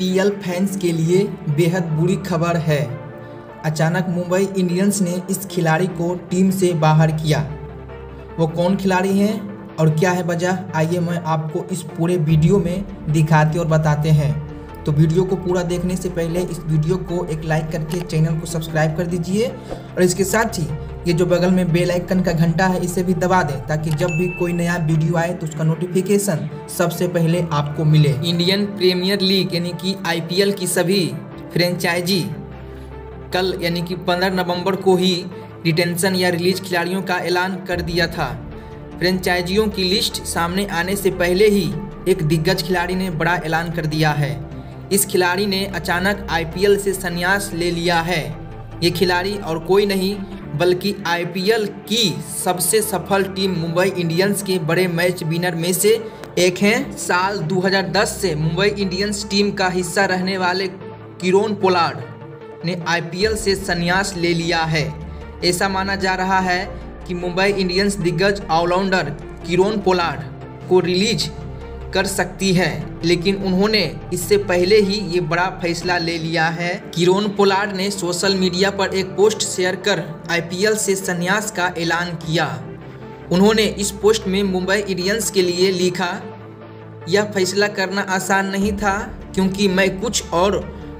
IPL fans के लिए बेहद बुरी खबर है। अचानक मुंबई इंडियंस ने इस खिलाड़ी को टीम से बाहर किया। वो कौन खिलाड़ी हैं और क्या है वजह? आइए मैं आपको इस पूरे वीडियो में दिखाते और बताते हैं। तो वीडियो को पूरा देखने से पहले इस वीडियो को एक लाइक करके चैनल को सब्सक्राइब कर दीजिए और इसके साथ ही ये जो बगल में बेल आइकन का घंटा है, इसे भी दबा दें ताकि जब भी कोई नया वीडियो आए तो उसका नोटिफिकेशन सबसे पहले आपको मिले। इंडियन प्रीमियर लीग यानी कि आईपीएल की सभी फ्रेंचाइजी कल, यानी कि 15 नवंबर को ही डिटेंशन या रिलीज़ खिलाड़ियों का ऐलान कर दिया था। फ्रेंचाइजियों की लिस्ट सामने आने से पहले ही एक दिग्गज खिलाड़ी ने बड़ा ऐलान कर दिया है। इस खिलाड़ी ने अचानक आईपीएल से संन्यास ले लिया है। ये खिलाड़ी और कोई नहीं बल्कि आईपीएल की सबसे सफल टीम मुंबई इंडियंस के बड़े मैच विनर में से एक हैं। साल 2010 से मुंबई इंडियंस टीम का हिस्सा रहने वाले किरोन पोलार्ड ने आईपीएल से संन्यास ले लिया है। ऐसा माना जा रहा है कि मुंबई इंडियंस दिग्गज ऑलराउंडर किरोन पोलार्ड को रिलीज़ कर सकती है। लेकिन उन्होंने इससे पहले ही ये बड़ा फैसला ले लिया है। किरोन पोलार्ड ने सोशल मीडिया पर एक पोस्ट शेयर कर आईपीएल से संन्यास का ऐलान किया। उन्होंने इस पोस्ट में मुंबई इंडियंस के लिए लिखा यह फैसला करना आसान नहीं था क्योंकि मैं कुछ और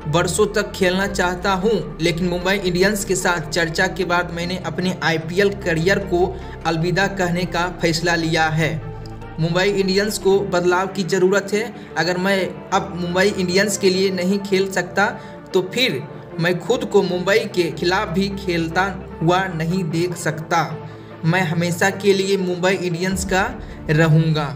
वर्षों तक खेलना चाहता हूँ, लेकिन मुंबई इंडियंस के साथ चर्चा के बाद मैंने अपने आईपीएल करियर को अलविदा कहने का फैसला लिया है। मुंबई इंडियंस को बदलाव की ज़रूरत है। अगर मैं अब मुंबई इंडियंस के लिए नहीं खेल सकता तो फिर मैं खुद को मुंबई के खिलाफ भी खेलता हुआ नहीं देख सकता। मैं हमेशा के लिए मुंबई इंडियंस का रहूँगा।